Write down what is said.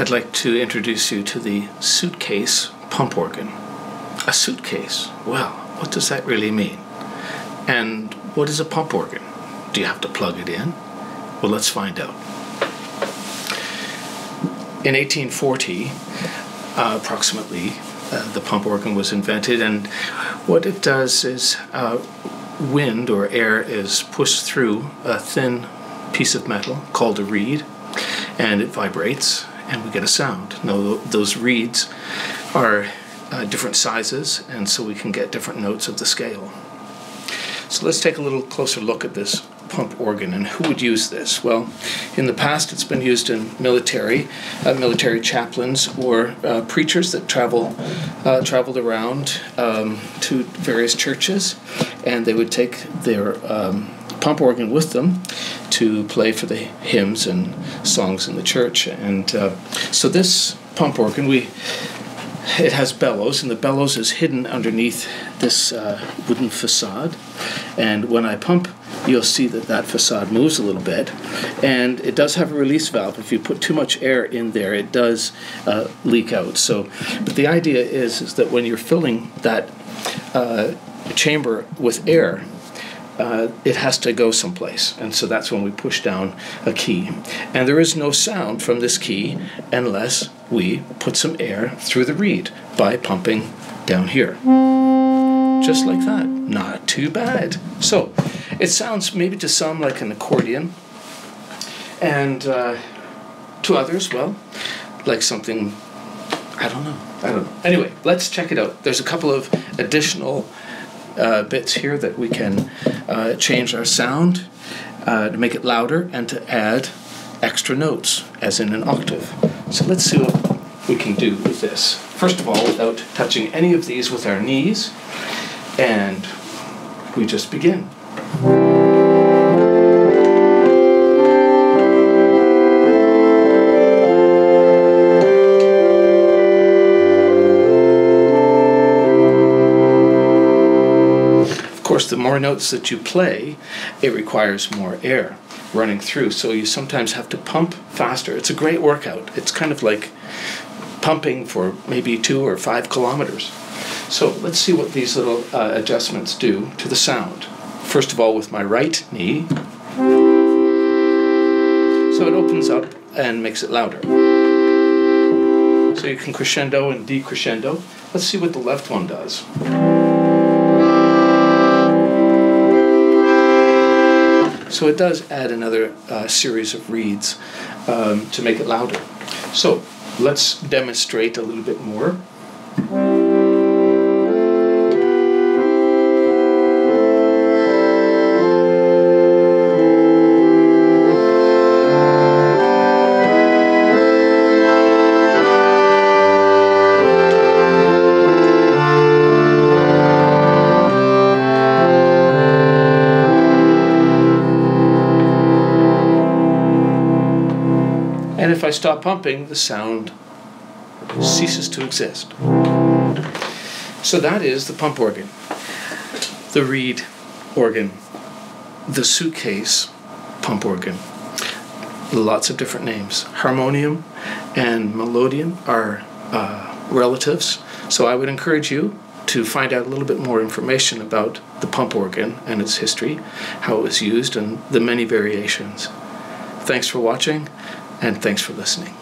I'd like to introduce you to the suitcase pump organ. A suitcase? Well, what does that really mean? And what is a pump organ? Do you have to plug it in? Well, let's find out. In 1840, uh, approximately, uh, the pump organ was invented, and what it does is uh, wind or air is pushed through a thin piece of metal called a reed, and it vibrates, and we get a sound. Now, those reeds are uh, different sizes, and so we can get different notes of the scale. So let's take a little closer look at this pump organ and who would use this? Well, in the past it's been used in military, uh, military chaplains or uh, preachers that travel uh, traveled around um, to various churches, and they would take their um, pump organ with them to play for the hymns and songs in the church. And uh, so this pump organ, we it has bellows, and the bellows is hidden underneath this uh, wooden facade. And when I pump, you'll see that that facade moves a little bit. And it does have a release valve. If you put too much air in there, it does uh, leak out. So, but the idea is, is that when you're filling that uh, chamber with air, uh, it has to go someplace. And so that's when we push down a key. And there is no sound from this key unless we put some air through the reed by pumping down here. Just like that. Not too bad. So it sounds maybe to some like an accordion, and uh, to others, well, like something, I don't know. I don't know. Anyway, let's check it out. There's a couple of additional uh, bits here that we can uh, change our sound uh, to make it louder and to add extra notes, as in an octave. So let's see what we can do with this. First of all, without touching any of these with our knees, and we just begin. Course, the more notes that you play, it requires more air running through. So you sometimes have to pump faster. It's a great workout. It's kind of like pumping for maybe two or five kilometers. So let's see what these little uh, adjustments do to the sound. First of all, with my right knee. So it opens up and makes it louder. So you can crescendo and decrescendo. Let's see what the left one does. So it does add another uh, series of reeds um, to make it louder. So let's demonstrate a little bit more. And if I stop pumping, the sound ceases to exist. So that is the pump organ, the reed organ, the suitcase pump organ. Lots of different names. Harmonium and melodeon are uh, relatives, so I would encourage you to find out a little bit more information about the pump organ and its history, how it was used, and the many variations. Thanks for watching and thanks for listening.